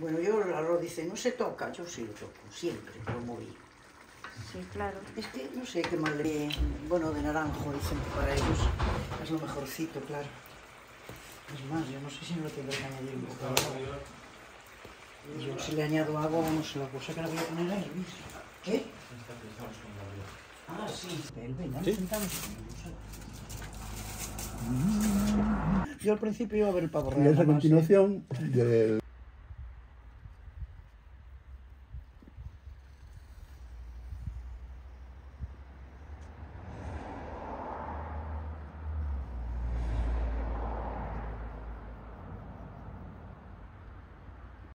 Bueno, yo lo dice, no se toca, yo sí lo toco, siempre lo moví. Sí, claro. Es que no sé qué mal le... Bueno, de naranjo, dicen que para ellos es lo mejorcito, claro. Es más, yo no sé si no lo tendré que añadir un poco. Y yo si le añado agua, sé, la cosa que la voy a poner a hervir. ¿Qué? Ah, sí. El venga, nos sentamos. Mm. Yo al principio iba a ver el pavo Y es a ¿eh? continuación del